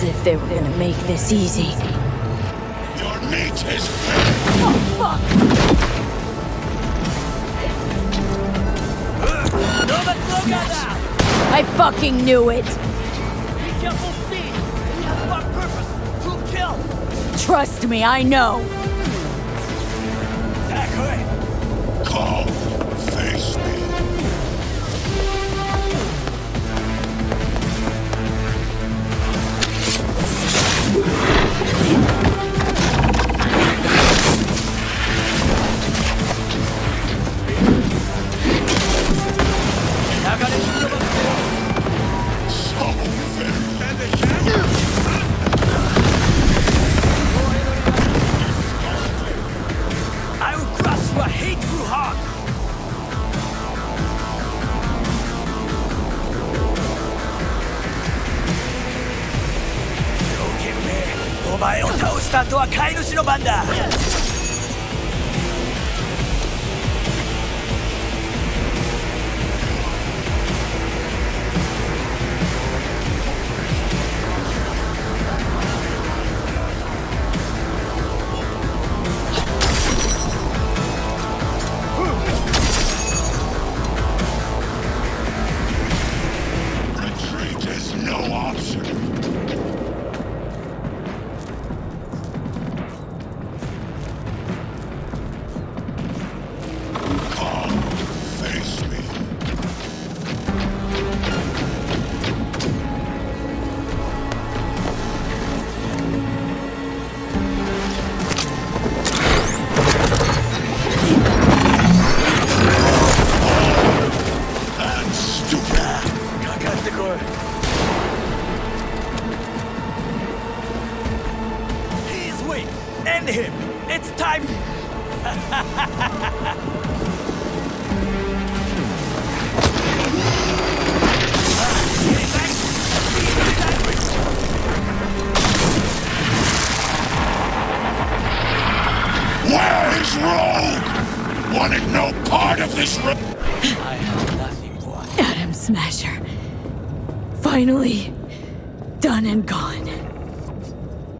they were gonna make this easy. Your meat is Oh, fuck! I fucking knew it! Trust me, I know! お前を倒した後は飼い主の番だ Sure. door. He is weak. End him. It's time. Where is Rogue? Wanted no part of this. I have nothing more. Adam Smasher. Finally, done and gone.